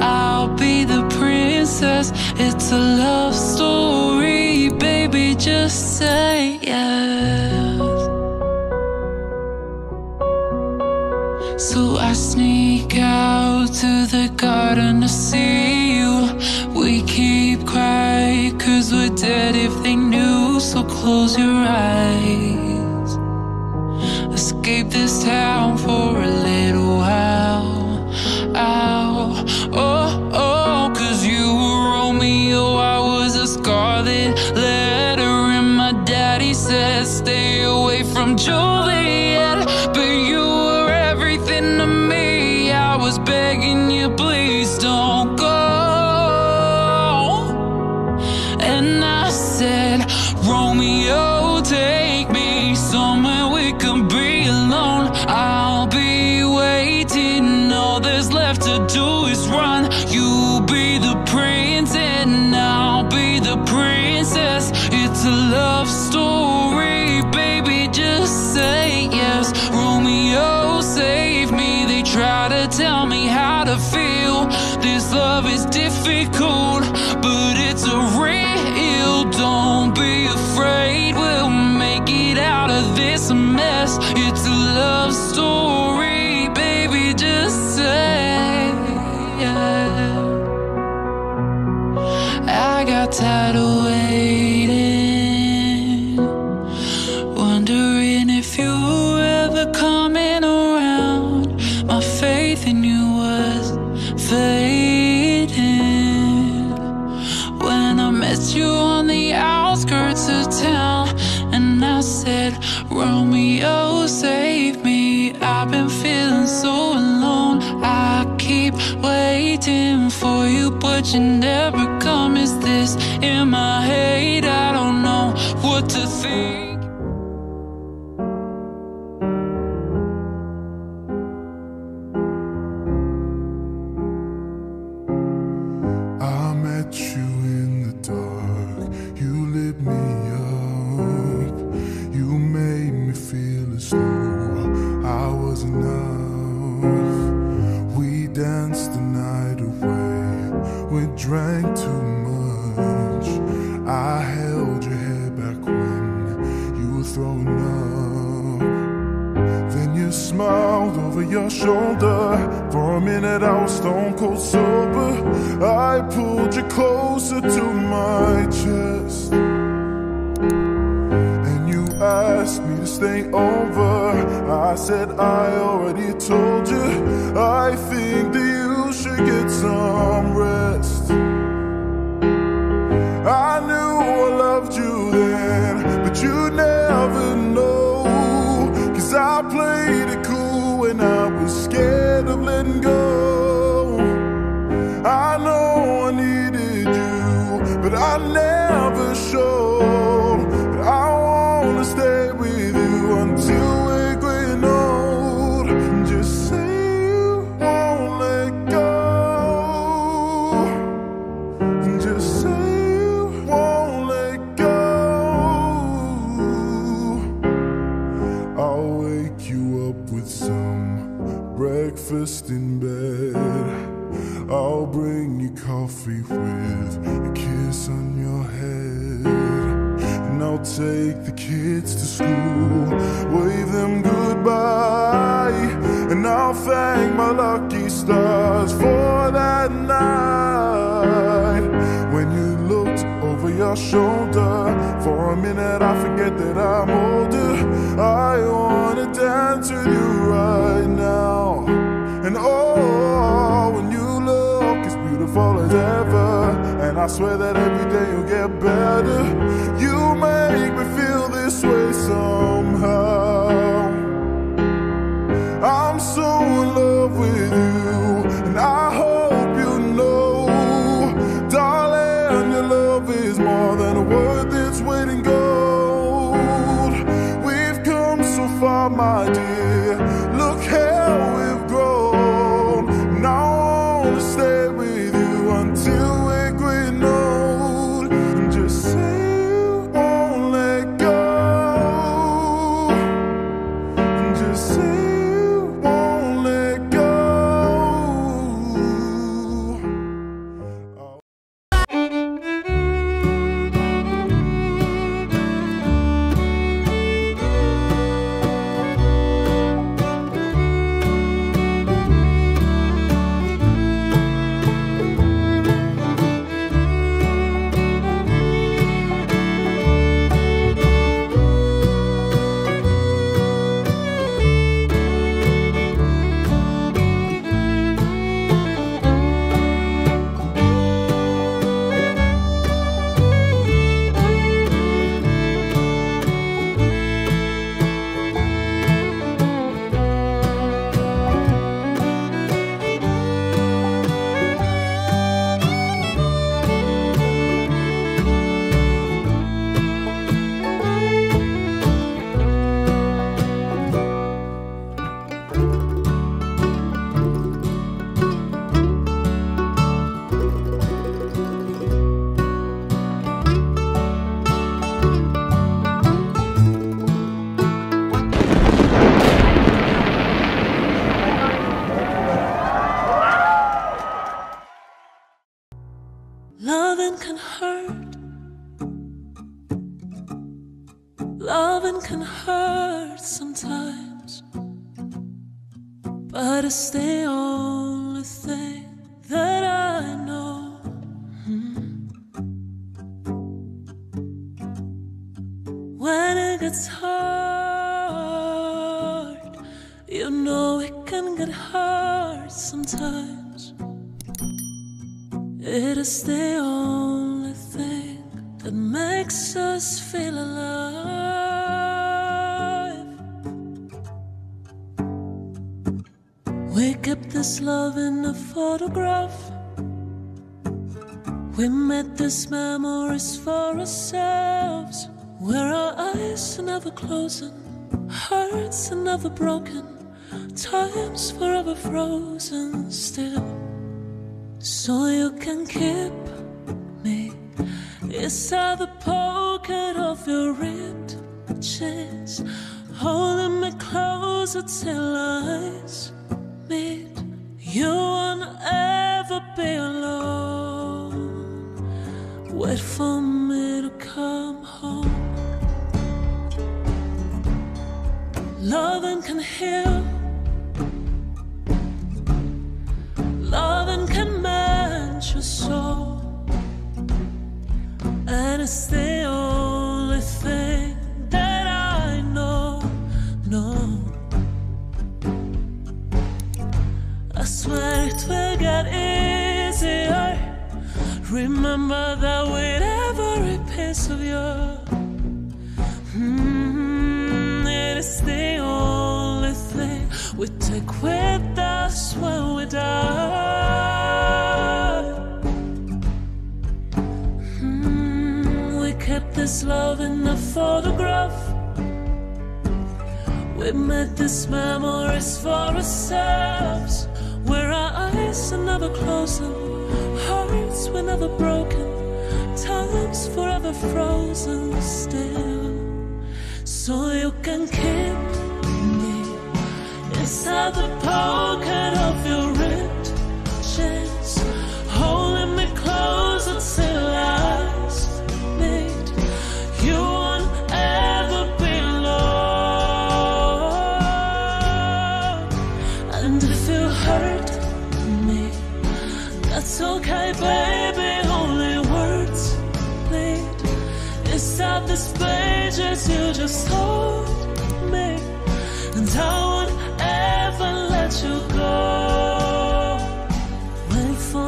I'll be the princess. It's a love story, baby. Just say yes. So I sneak out to the garden to see you. We keep quiet cause we're dead if they knew. So close your eyes. Escape this town for a little princess. It's a love story, baby. Just say yes. Romeo, save me. They try to tell me how to feel. This love is difficult, but it's a real. Don't be afraid, we'll make it out of this mess. It's a love story, fading when I met you on the outskirts of town, and I said, Romeo, save me. I've been feeling so alone. I keep waiting for you, but you never come. Is this in my head? I don't know what to think. Drank too much. I held your hair back when you were throwing up. Then you smiled over your shoulder. For a minute, I was stone cold sober. I pulled you closer to my chest. And you asked me to stay over. I said, I already told you. I think that you should get some rest. Just say you won't let go. I'll wake you up with some breakfast in bed. I'll bring you coffee shoulder. For a minute, I forget that I'm older. I wanna dance with you right now, and oh, when you look as beautiful as ever. And I swear that every day you'll get better. You make me feel this way somehow. Sometimes. But it's the only thing that I know. When it gets hard, you know it can get hard sometimes. It is the only thing that makes us feel alive. This love in a photograph. We made these memories for ourselves, where our eyes are never closing, hearts are never broken, time's forever frozen still. So you can keep me inside the pocket of your ripped jeans, holding me closer till eyes. You won't ever be alone. Wait for me to come home. Loving can heal. Loving can mend your soul. And it's Remember that with every piece of you. Mm, it is the only thing we take with us when we die. Mm, we kept this love in a photograph. We made these memories for ourselves, where our eyes are never closing, hearts were never broken, time's forever frozen still. So you can keep me inside the pocket of your ripped jeans, holding me closer till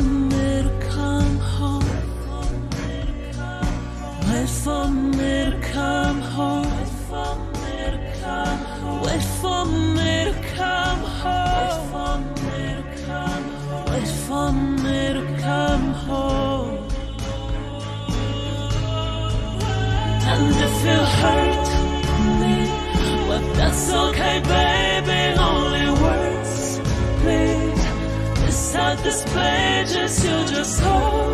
American home. Life American. this play, just you just hold.